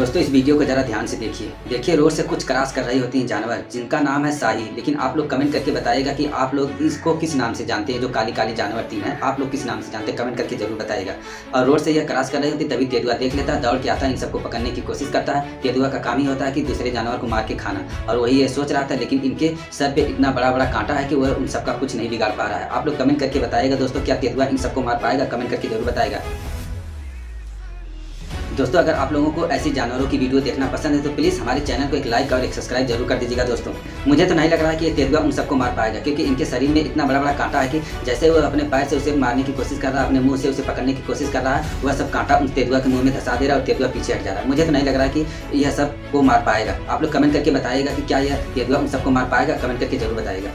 दोस्तों, इस वीडियो को जरा ध्यान से देखिए। देखिए, रोड से कुछ क्रॉस कर रही होती हैं जानवर, जिनका नाम है शाही। लेकिन आप लोग कमेंट करके बताइएगा कि आप लोग इसको किस नाम से जानते हैं, जो काली काली जानवर तीन है? आप लोग किस नाम से जानते हैं? कमेंट करके ज़रूर बताएगा और रोड से यह क्रॉस कर रही होती तभी तेदुआ देख लेता है दौड़ के आता है, इन सबको पकड़ने की कोशिश करता है। तेदुआ का काम ही होता है कि दूसरे जानवर को मार के खाना। और वही ये सोच रहा था, लेकिन इनके सर पर इतना बड़ा बड़ा कांटा है कि वह उन सबका कुछ नहीं बिगाड़ पा रहा है। आप लोग कमेंट करके बताएगा दोस्तों, क्या तेदुआ इन सबको मार पाएगा? कमेंट करके ज़रूर बताएगा दोस्तों, अगर आप लोगों को ऐसी जानवरों की वीडियो देखना पसंद है तो प्लीज़ हमारे चैनल को एक लाइक और एक सब्सक्राइब ज़रूर कर दीजिएगा दोस्तों। मुझे तो नहीं लग रहा है कि ये तेदुआ उन सबको मार पाएगा, क्योंकि इनके शरीर में इतना बड़ा बड़ा कांटा है कि जैसे वो अपने पैर से उसे मारने की कोशिश कर रहा है, अपने मुँह से उसे पकड़ने की कोशिश कर रहा है, वह सब कांटा उन तेदुआ के मुँह में धसा दे रहा है और तेदुआ पीछे हट जा रहा है। मुझे तो नहीं लग रहा है कि यह सबको मार पाएगा। आप लोग कमेंट करके बताइएगा कि क्या यह तेदुआ उन सबको मार पाएगा? कमेंट करके ज़रूर बताएगा